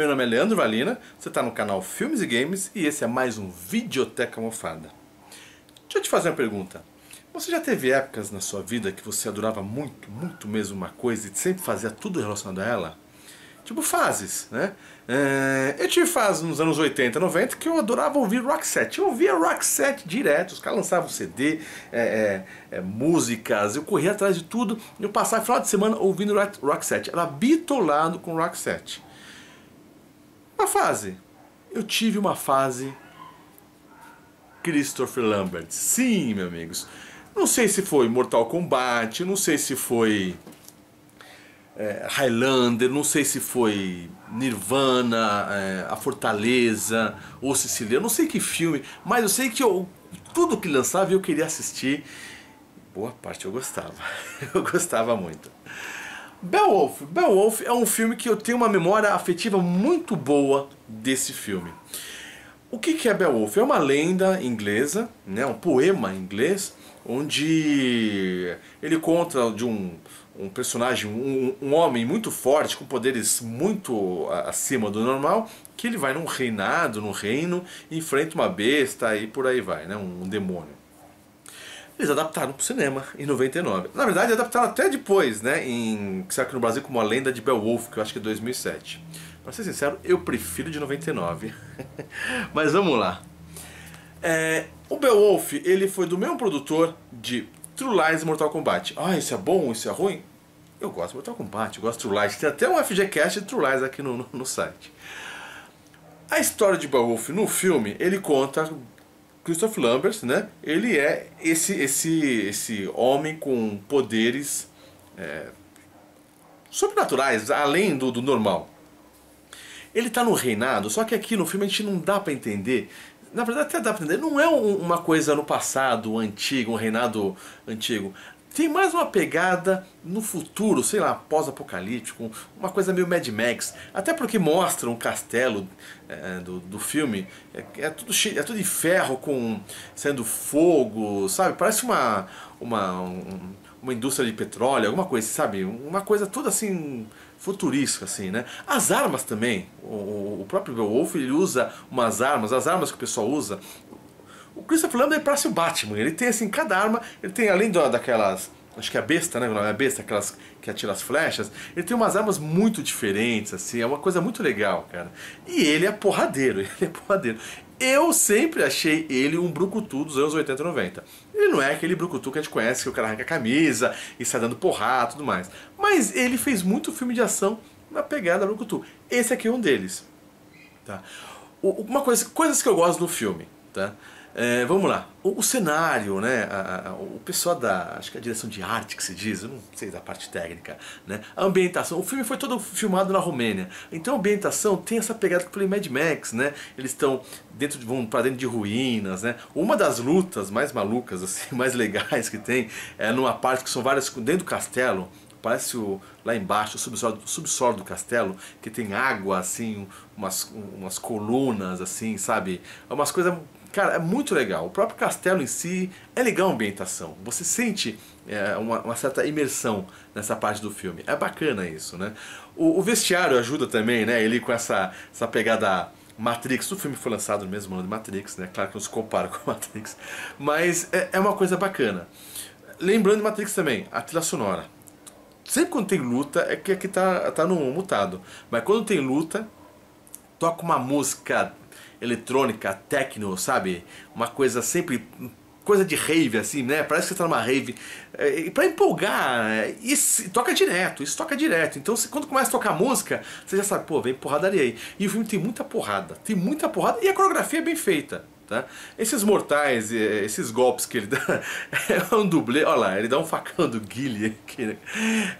Meu nome é Leandro Valina, você está no canal Filmes e Games e esse é mais um Videoteca Mofada. Deixa eu te fazer uma pergunta. Você já teve épocas na sua vida que você adorava muito, muito mesmo uma coisa e sempre fazia tudo relacionado a ela? Tipo fases, né? É, eu tive fases nos anos 80, 90 que eu adorava ouvir set. Eu ouvia set direto, os caras lançavam CD, é, é, é, músicas, eu corria atrás de tudo. Eu passava final de semana ouvindo set. Era bitolado com rock Uma fase. Eu tive uma fase Christopher Lambert. Sim, meus amigos. Não sei se foi Mortal Kombat, não sei se foi é, Highlander, não sei se foi Nirvana, é, A Fortaleza ou Siciliano, não sei que filme, mas eu sei que eu, tudo que lançava eu queria assistir. Boa parte eu gostava, eu gostava muito. Beowulf, Beowulf é um filme que eu tenho uma memória afetiva muito boa desse filme. O que, é Beowulf? É uma lenda inglesa, né, um poema inglês, onde ele conta de um, um personagem, um, um, homem muito forte, com poderes muito acima do normal, que ele vai num reinado, num reino, enfrenta uma besta e por aí vai, né? um demônio. Eles adaptaram para cinema em 99. Na verdade, adaptaram até depois, né? Em, que no Brasil como a lenda de Beowulf, que eu acho que é 2007. Para ser sincero, eu prefiro de 99. Mas vamos lá. É, o Beowulf, ele foi do mesmo produtor de True Lies e Mortal Kombat. Ah, isso é bom, isso é ruim? Eu gosto de Mortal Kombat, eu gosto de True Lies. Tem até um FGCast de True Lies aqui no, no, no site. A história de Beowulf no filme, ele conta Christopher Lambert, né? Ele é esse esse esse homem com poderes é, sobrenaturais, além do, do normal. Ele está no reinado, só que aqui no filme a gente não dá para entender. Na verdade até dá para entender, não é um, uma coisa no passado, antigo, um reinado antigo tem mais uma pegada no futuro, sei lá, pós-apocalíptico, uma coisa meio Mad Max. Até porque mostra um castelo é, do, do filme, é, é, tudo cheio, é tudo de ferro com sendo fogo, sabe? Parece uma, uma, um, uma indústria de petróleo, alguma coisa, sabe? Uma coisa toda assim futurística assim, né? As armas também. O, o próprio Beowulf ele usa umas armas, as armas que o pessoal usa Christopher Lambert parece o Batman. Ele tem assim, cada arma, ele tem além do, daquelas acho que é a besta, né? É a besta, aquelas que atira as flechas. Ele tem umas armas muito diferentes, assim, é uma coisa muito legal, cara. E ele é porradeiro, ele é porradeiro. Eu sempre achei ele um brucutu dos anos 80 e 90. Ele não é aquele brucutu que a gente conhece, que o cara arranca a camisa e sai dando porrada e tudo mais. Mas ele fez muito filme de ação na pegada brucutu. Esse aqui é um deles. Tá? Uma coisa, coisas que eu gosto no filme, tá? É, vamos lá, o, o cenário, né, a, a, o pessoal da, acho que é a direção de arte que se diz, eu não sei da parte técnica, né, a ambientação, o filme foi todo filmado na Romênia, então a ambientação tem essa pegada que eu falei Mad Max, né, eles estão dentro de, vão para dentro de ruínas, né, uma das lutas mais malucas, assim, mais legais que tem, é numa parte que são várias, dentro do castelo, parece o, lá embaixo, o subsolo, subsolo do castelo, que tem água, assim, umas, umas colunas, assim, sabe? É umas coisas Cara, é muito legal. O próprio castelo em si é legal a ambientação. Você sente é, uma, uma, certa imersão nessa parte do filme. É bacana isso, né? O, o, vestiário ajuda também, né? Ele com essa, essa pegada Matrix. O filme foi lançado no mesmo ano de Matrix, né? Claro que não se compara com Matrix. Mas é, é uma coisa bacana. Lembrando de Matrix também, a trilha sonora. Sempre quando tem luta, é que aqui tá, tá no mutado. Mas quando tem luta, toca uma música eletrônica, techno, sabe? Uma coisa sempre coisa de rave, assim, né? Parece que você tá numa rave. É, para empolgar, é, isso toca direto, isso toca direto. Então, quando começa a tocar música, você já sabe, pô, vem porradaria aí. E o filme tem muita porrada, tem muita porrada e a coreografia é bem feita. Tá? Esses mortais, esses golpes que ele dá, é um dublê, olha lá, ele dá um facão do Guile aqui, né?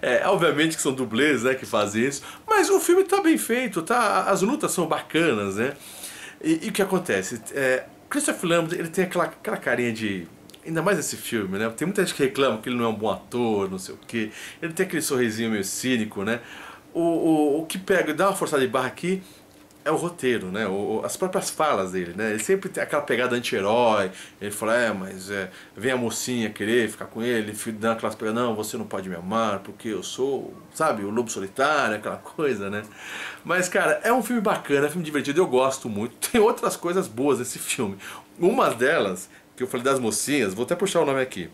é, obviamente que são dublês né, que fazem isso, mas o filme tá bem feito, tá? as lutas são bacanas, né? E, e o que acontece? É, Christopher Lambert ele tem aquela, aquela carinha de. Ainda mais esse filme, né? Tem muita gente que reclama que ele não é um bom ator, não sei o quê. Ele tem aquele sorrisinho meio cínico, né? O, o, o que pega, dá uma forçada de barra aqui, é o roteiro, né? O, as próprias falas dele, né? Ele sempre tem aquela pegada anti-herói. Ele fala, é, mas é, vem a mocinha querer ficar com ele, dá aquelas pegadas, não, você não pode me amar porque eu sou, sabe, o lobo solitário, aquela coisa, né? Mas, cara, é um filme bacana, é um filme divertido, eu gosto muito. Tem outras coisas boas nesse filme. Uma delas, que eu falei das mocinhas, vou até puxar o nome aqui.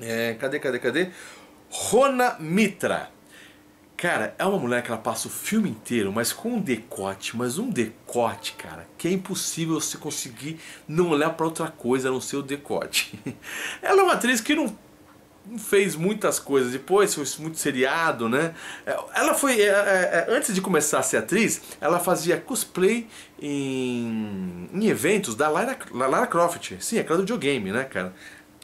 É, cadê, cadê, cadê? Rona Mitra. Cara, é uma mulher que ela passa o filme inteiro, mas com um decote, mas um decote, cara, que é impossível você conseguir não olhar para outra coisa a não ser o decote. Ela é uma atriz que não fez muitas coisas depois, fez muito seriado, né? É, ela foi, é, é, é, antes de começar a ser atriz, ela fazia cosplay em, em eventos da Lara, Lara Croft. Sim, aquela do videogame, né, cara?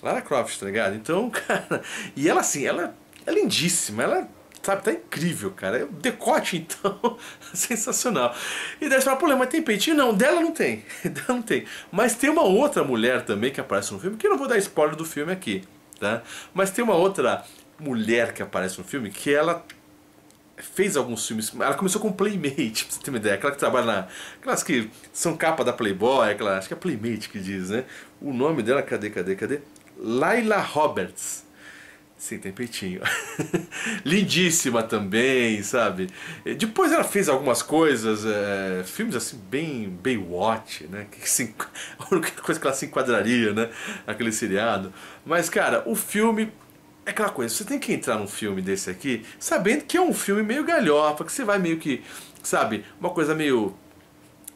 Lara Croft, tá ligado? Então, cara, e ela assim, ela é lindíssima, ela sabe? Tá incrível, cara. O decote, então, sensacional. E daí você fala, pô, mas tem peitinho? Não, dela não tem. dela não tem. Mas tem uma outra mulher também que aparece no filme, que eu não vou dar spoiler do filme aqui, tá? Mas tem uma outra mulher que aparece no filme que ela fez alguns filmes. Ela começou com Playmate, pra você ter uma ideia. Aquela que trabalha na. Aquelas que são capa da Playboy, aquela, acho que é Playmate que diz, né? O nome dela, cadê, cadê, cadê? Laila Roberts. Sim, tem peitinho. Lindíssima também, sabe? Depois ela fez algumas coisas, é, filmes assim, bem Baywatch, né? Que se, a única coisa que ela se enquadraria, né? Aquele seriado. Mas, cara, o filme é aquela coisa, você tem que entrar num filme desse aqui sabendo que é um filme meio galhofa, que você vai meio que, sabe, uma coisa meio.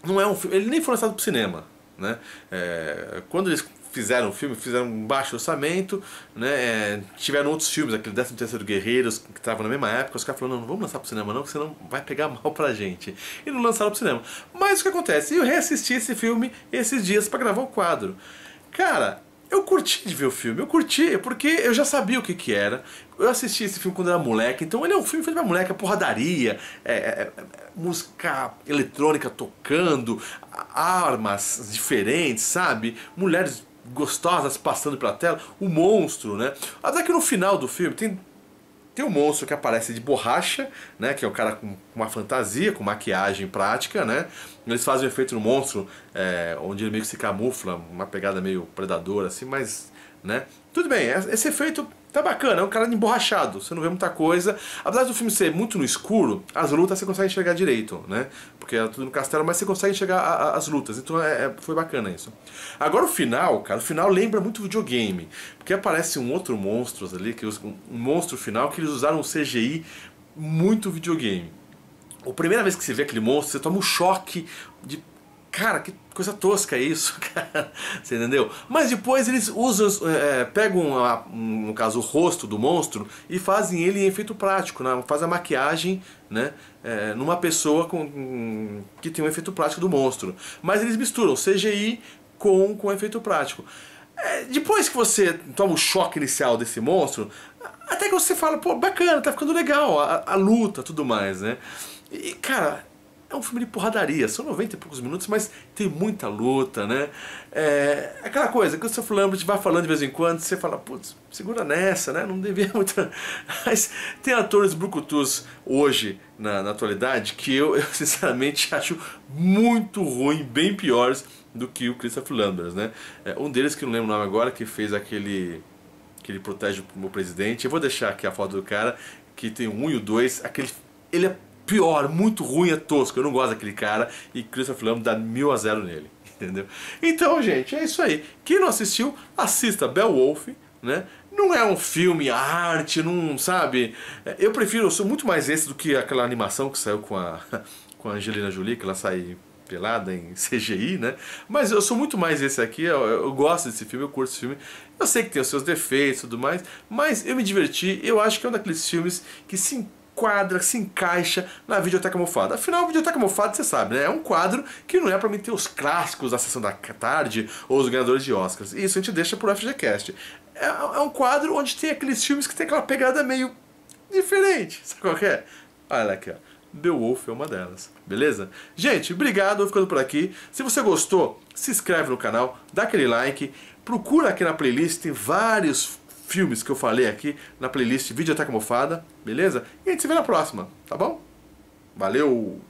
Não é um filme. Ele nem foi lançado pro cinema. Né? É, quando eles fizeram o filme, fizeram um baixo orçamento, né? É, tiveram outros filmes, aquele 13 terceiro Guerreiros, que estavam na mesma época, os caras falaram, não, não vamos lançar pro cinema não, porque senão vai pegar mal pra gente. E não lançaram pro cinema. Mas o que acontece? Eu reassisti esse filme esses dias para gravar o quadro. Cara, eu curti de ver o filme, eu curti, porque eu já sabia o que que era. Eu assisti esse filme quando era moleque, então ele é um filme feito pra moleque, é porradaria, é, é, é, música eletrônica tocando, armas diferentes, sabe? Mulheres gostosas passando pela tela, o monstro, né? Até que no final do filme tem tem um monstro que aparece de borracha, né? Que é um cara com uma fantasia, com maquiagem prática, né? Eles fazem o efeito no monstro, é, onde ele meio que se camufla, uma pegada meio predadora, assim, mas, né? Tudo bem, esse efeito Tá bacana, é um cara emborrachado, você não vê muita coisa. Apesar do filme ser muito no escuro, as lutas você consegue enxergar direito, né? Porque é tudo no castelo, mas você consegue enxergar a, a, as lutas. Então é, é, foi bacana isso. Agora o final, cara, o final lembra muito videogame. Porque aparece um outro monstro ali, que um monstro final que eles usaram um CGI muito videogame. A primeira vez que você vê aquele monstro, você toma um choque de cara, que coisa tosca isso, cara. Você entendeu? Mas depois eles usam, é, é, pegam, no caso, o rosto do monstro e fazem ele em efeito prático, né? faz a maquiagem né? É, numa pessoa com, que tem um efeito prático do monstro. Mas eles misturam CGI com, com efeito prático. É, depois que você toma o choque inicial desse monstro, até que você fala, pô, bacana, tá ficando legal, a, a luta, tudo mais, né? E, cara, é um filme de porradaria, são 90 e poucos minutos, mas tem muita luta, né? É aquela coisa que o Christopher Lambert vai falando de vez em quando, você fala, putz, segura nessa, né? Não devia muito. Mas tem atores brucutus hoje, na, na atualidade, que eu, eu, sinceramente acho muito ruim, bem piores do que o Christopher Lambert, né? É, um deles, que não lembro o nome agora, que fez aquele. que ele protege o meu presidente. Eu vou deixar aqui a foto do cara, que tem um e o dois. Aquele, ele é pior, muito ruim, é tosco. Eu não gosto daquele cara e Christopher Lambert dá mil a zero nele, entendeu? Então, gente, é isso aí. Quem não assistiu, assista Beowulf, né? Não é um filme arte, não sabe. Eu prefiro, eu sou muito mais esse do que aquela animação que saiu com a com a Angelina Jolie, que ela sai pelada em CGI, né? Mas eu sou muito mais esse aqui, eu, eu, gosto desse filme, eu curto esse filme. Eu sei que tem os seus defeitos e tudo mais, mas eu me diverti. Eu acho que é um daqueles filmes que se quadra, se encaixa na Videoteca Mofada. Afinal, a Videoteca Mofada, você sabe, né? É um quadro que não é para mim ter os clássicos da Sessão da Tarde ou os ganhadores de Oscars. Isso a gente deixa pro FGCast. É, é um quadro onde tem aqueles filmes que tem aquela pegada meio diferente. Sabe qual é? Olha aqui, ó. Beowulf é uma delas, beleza? Gente, obrigado, ficando por aqui. Se você gostou, se inscreve no canal, dá aquele like, procura aqui na playlist, tem vários filmes que eu falei aqui na playlist Videoteca Mofada, beleza? E a gente se vê na próxima, tá bom? Valeu!